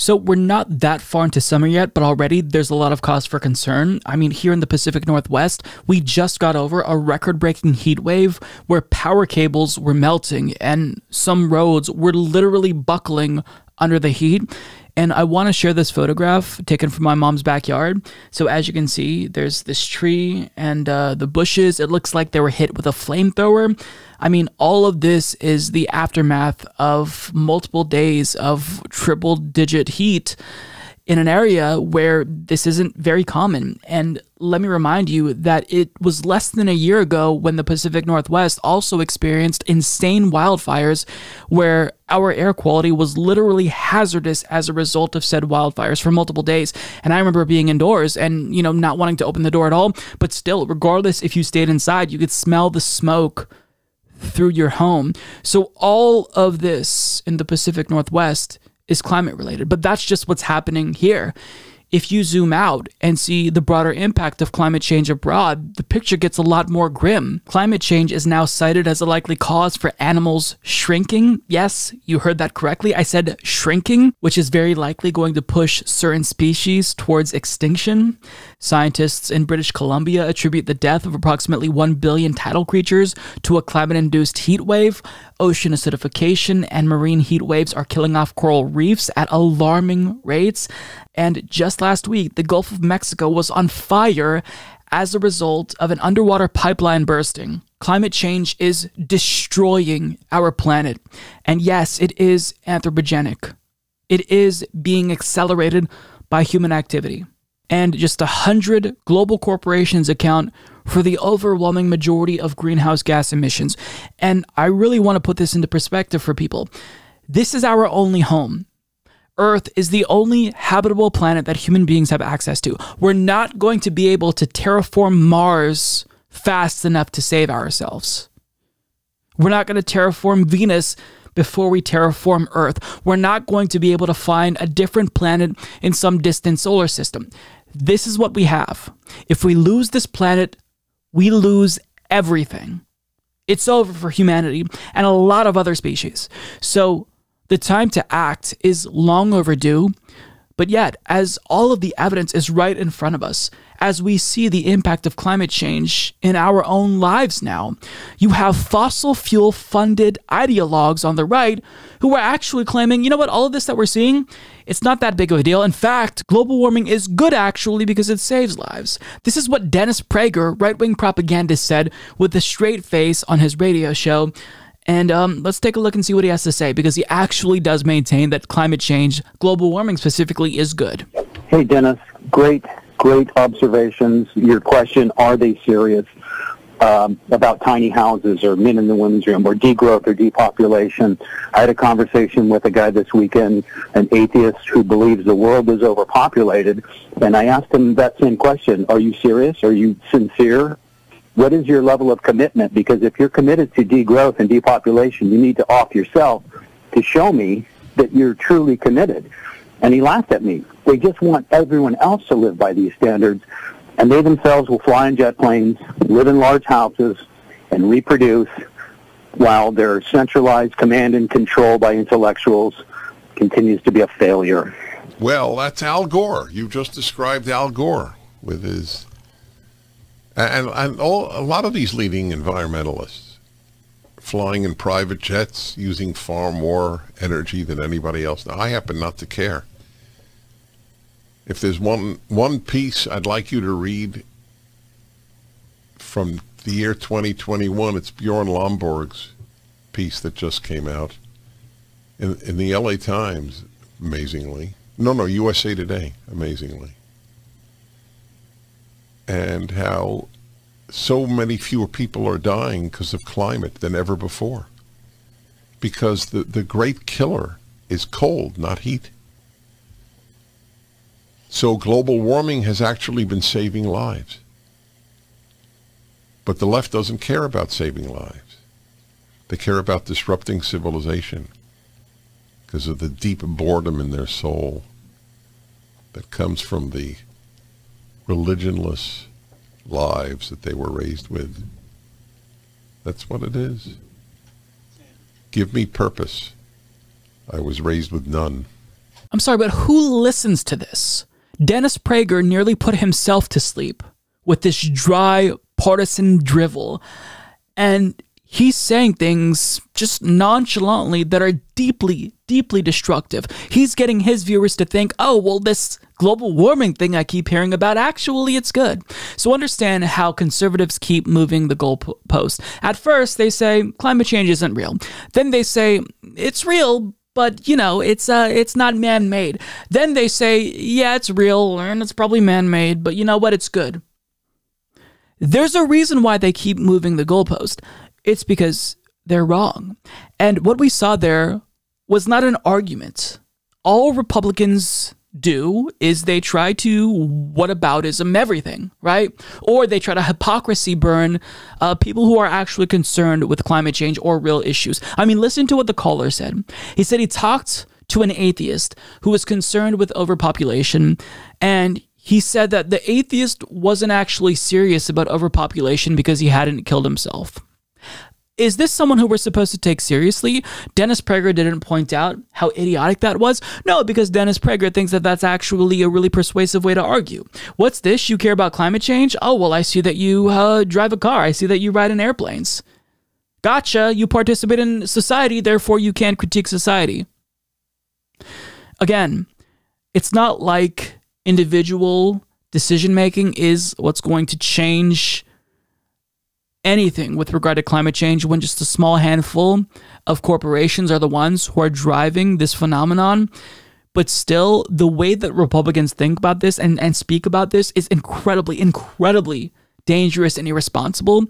So we're not that far into summer yet, but already there's a lot of cause for concern. I mean, here in the Pacific Northwest, we just got over a record breaking heat wave where power cables were melting and some roads were literally buckling under the heat. And I want to share this photograph taken from my mom's backyard. So, as you can see, there's this tree and uh, the bushes. It looks like they were hit with a flamethrower. I mean, all of this is the aftermath of multiple days of triple digit heat in an area where this isn't very common. And let me remind you that it was less than a year ago when the Pacific Northwest also experienced insane wildfires where our air quality was literally hazardous as a result of said wildfires for multiple days. And I remember being indoors and, you know, not wanting to open the door at all, but still, regardless if you stayed inside, you could smell the smoke through your home. So all of this in the Pacific Northwest is climate related, but that's just what's happening here. If you zoom out and see the broader impact of climate change abroad, the picture gets a lot more grim. Climate change is now cited as a likely cause for animals shrinking. Yes, you heard that correctly. I said shrinking, which is very likely going to push certain species towards extinction. Scientists in British Columbia attribute the death of approximately 1 billion tidal creatures to a climate induced heat wave. Ocean acidification and marine heat waves are killing off coral reefs at alarming rates. And just last week, the Gulf of Mexico was on fire as a result of an underwater pipeline bursting. Climate change is destroying our planet. And yes, it is anthropogenic. It is being accelerated by human activity. And just a hundred global corporations account for the overwhelming majority of greenhouse gas emissions. And I really want to put this into perspective for people. This is our only home. Earth is the only habitable planet that human beings have access to. We're not going to be able to terraform Mars fast enough to save ourselves. We're not going to terraform Venus before we terraform Earth. We're not going to be able to find a different planet in some distant solar system. This is what we have. If we lose this planet, we lose everything. It's over for humanity and a lot of other species. So the time to act is long overdue, but yet, as all of the evidence is right in front of us, as we see the impact of climate change in our own lives now, you have fossil fuel funded ideologues on the right who are actually claiming, you know what, all of this that we're seeing, it's not that big of a deal. In fact, global warming is good actually because it saves lives. This is what Dennis Prager, right wing propagandist, said with a straight face on his radio show. And um, let's take a look and see what he has to say because he actually does maintain that climate change, global warming specifically, is good. Hey, Dennis. Great, great observations. Your question are they serious? Um, about tiny houses or men in the women's room or degrowth or depopulation. I had a conversation with a guy this weekend, an atheist who believes the world is overpopulated, and I asked him that same question. Are you serious? Are you sincere? What is your level of commitment? Because if you're committed to degrowth and depopulation, you need to off yourself to show me that you're truly committed. And he laughed at me. They just want everyone else to live by these standards, and they themselves will fly in jet planes, live in large houses, and reproduce while their centralized command and control by intellectuals continues to be a failure. Well, that's Al Gore. You just described Al Gore with his and, and all, a lot of these leading environmentalists flying in private jets using far more energy than anybody else. Now, I happen not to care. If there's one one piece I'd like you to read from the year 2021, it's Bjorn Lomborg's piece that just came out in, in the LA Times, amazingly. No, no, USA Today, amazingly and how so many fewer people are dying because of climate than ever before. Because the, the great killer is cold, not heat. So global warming has actually been saving lives. But the left doesn't care about saving lives. They care about disrupting civilization because of the deep boredom in their soul that comes from the religionless lives that they were raised with. That's what it is. Give me purpose. I was raised with none. I'm sorry, but who listens to this? Dennis Prager nearly put himself to sleep with this dry, partisan drivel. And he's saying things just nonchalantly that are deeply, deeply destructive. He's getting his viewers to think, oh, well, this global warming thing I keep hearing about, actually, it's good. So understand how conservatives keep moving the goalpost. At first, they say climate change isn't real. Then they say it's real, but you know it's uh it's not man-made then they say yeah it's real and it's probably man-made but you know what it's good there's a reason why they keep moving the goalpost it's because they're wrong and what we saw there was not an argument all republicans do is they try to whataboutism everything, right? Or they try to hypocrisy burn uh, people who are actually concerned with climate change or real issues. I mean, listen to what the caller said. He said he talked to an atheist who was concerned with overpopulation, and he said that the atheist wasn't actually serious about overpopulation because he hadn't killed himself. Is this someone who we're supposed to take seriously? Dennis Prager didn't point out how idiotic that was. No, because Dennis Prager thinks that that's actually a really persuasive way to argue. What's this? You care about climate change? Oh, well, I see that you uh, drive a car. I see that you ride in airplanes. Gotcha. You participate in society, therefore you can't critique society. Again, it's not like individual decision making is what's going to change anything with regard to climate change when just a small handful of corporations are the ones who are driving this phenomenon. But still, the way that Republicans think about this and, and speak about this is incredibly, incredibly dangerous and irresponsible.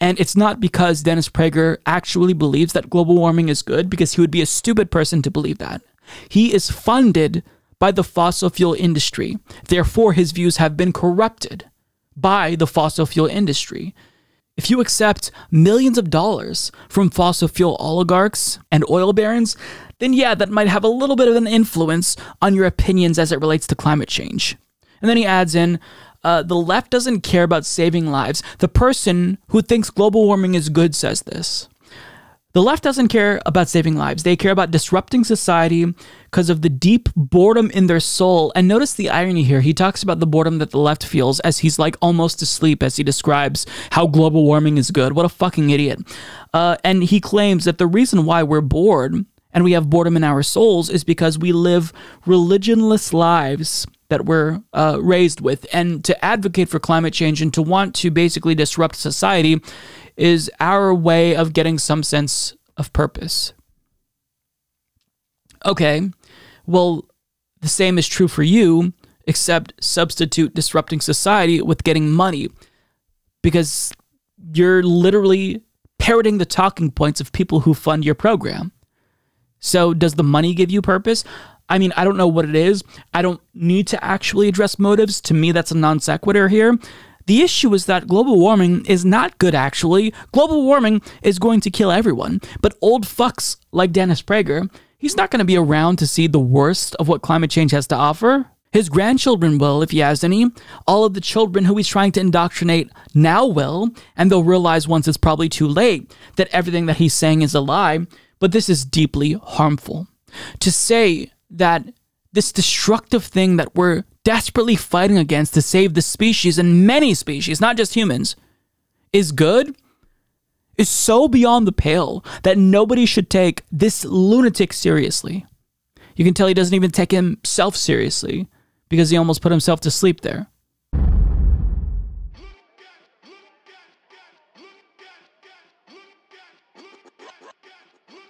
And it's not because Dennis Prager actually believes that global warming is good, because he would be a stupid person to believe that. He is funded by the fossil fuel industry. Therefore, his views have been corrupted by the fossil fuel industry. If you accept millions of dollars from fossil fuel oligarchs and oil barons, then yeah, that might have a little bit of an influence on your opinions as it relates to climate change. And then he adds in, uh, the left doesn't care about saving lives. The person who thinks global warming is good says this. The left doesn't care about saving lives. They care about disrupting society because of the deep boredom in their soul. And notice the irony here. He talks about the boredom that the left feels as he's like almost asleep as he describes how global warming is good. What a fucking idiot. Uh, and he claims that the reason why we're bored and we have boredom in our souls is because we live religionless lives that we're uh, raised with. And to advocate for climate change and to want to basically disrupt society is our way of getting some sense of purpose. Okay, well, the same is true for you, except substitute disrupting society with getting money because you're literally parroting the talking points of people who fund your program. So, does the money give you purpose? I mean, I don't know what it is. I don't need to actually address motives. To me, that's a non sequitur here. The issue is that global warming is not good, actually. Global warming is going to kill everyone. But old fucks like Dennis Prager, he's not going to be around to see the worst of what climate change has to offer. His grandchildren will, if he has any. All of the children who he's trying to indoctrinate now will, and they'll realize once it's probably too late that everything that he's saying is a lie. But this is deeply harmful. To say that this destructive thing that we're desperately fighting against to save the species and many species, not just humans, is good is so beyond the pale that nobody should take this lunatic seriously. You can tell he doesn't even take himself seriously because he almost put himself to sleep there.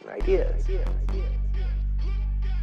Ideas.